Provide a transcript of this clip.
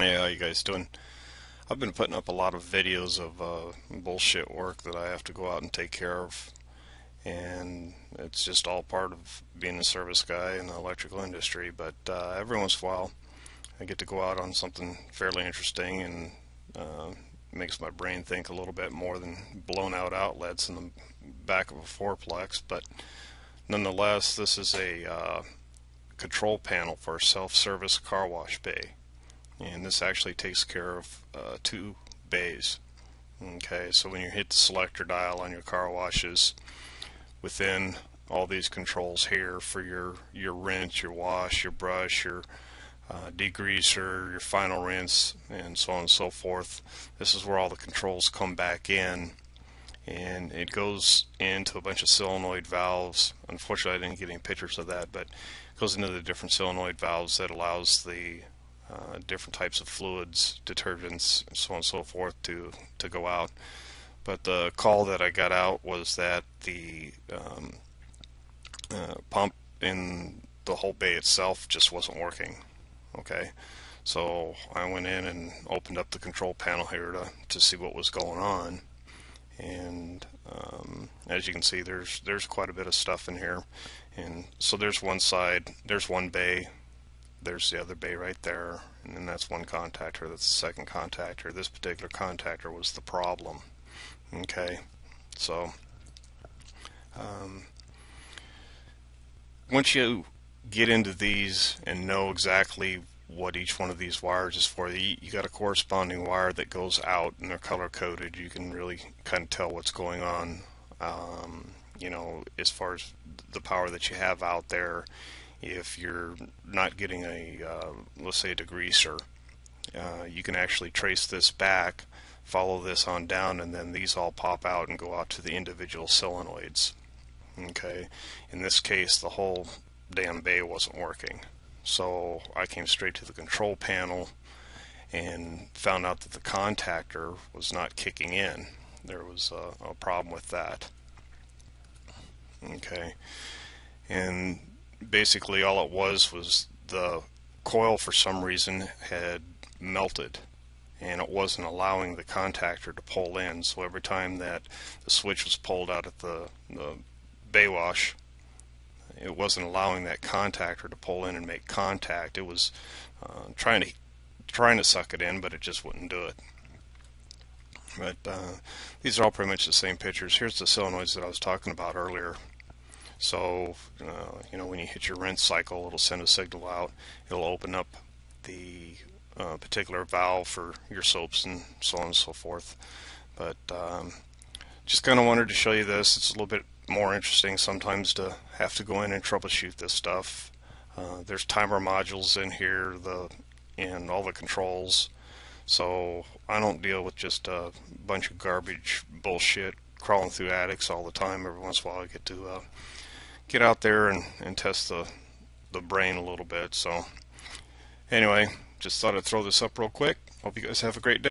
Hey, how you guys doing? I've been putting up a lot of videos of uh, bullshit work that I have to go out and take care of. And it's just all part of being a service guy in the electrical industry. But uh, every once in a while I get to go out on something fairly interesting and uh, makes my brain think a little bit more than blown out outlets in the back of a fourplex. But nonetheless this is a uh, control panel for a self-service car wash bay and this actually takes care of uh, two bays. Okay so when you hit the selector dial on your car washes within all these controls here for your your rinse your wash your brush your uh, degreaser your final rinse and so on and so forth this is where all the controls come back in. And it goes into a bunch of solenoid valves. Unfortunately I didn't get any pictures of that but it goes into the different solenoid valves that allows the uh, different types of fluids, detergents, and so on and so forth to, to go out. But the call that I got out was that the um, uh, pump in the whole bay itself just wasn't working. Okay, so I went in and opened up the control panel here to, to see what was going on. And um, as you can see, there's there's quite a bit of stuff in here. And so there's one side, there's one bay there's the other bay right there and then that's one contactor that's the second contactor. This particular contactor was the problem okay? So um, once you get into these and know exactly what each one of these wires is for you, you got a corresponding wire that goes out and they're color coded. You can really kind of tell what's going on um, you know as far as the power that you have out there if you're not getting a, uh, let's say a degreaser, uh, you can actually trace this back, follow this on down, and then these all pop out and go out to the individual solenoids. Okay, in this case, the whole damn bay wasn't working. So I came straight to the control panel and found out that the contactor was not kicking in. There was a, a problem with that. Okay, and basically all it was was the coil for some reason had melted and it wasn't allowing the contactor to pull in. So every time that the switch was pulled out at the, the bay wash it wasn't allowing that contactor to pull in and make contact. It was uh, trying to trying to suck it in but it just wouldn't do it. But uh, these are all pretty much the same pictures. Here's the solenoids that I was talking about earlier so, uh, you know, when you hit your rinse cycle, it'll send a signal out. It'll open up the uh, particular valve for your soaps and so on and so forth. But um, just kind of wanted to show you this. It's a little bit more interesting sometimes to have to go in and troubleshoot this stuff. Uh, there's timer modules in here, the and all the controls. So I don't deal with just a bunch of garbage bullshit crawling through attics all the time. Every once in a while I get to uh, get out there and, and test the, the brain a little bit. So anyway, just thought I'd throw this up real quick. Hope you guys have a great day.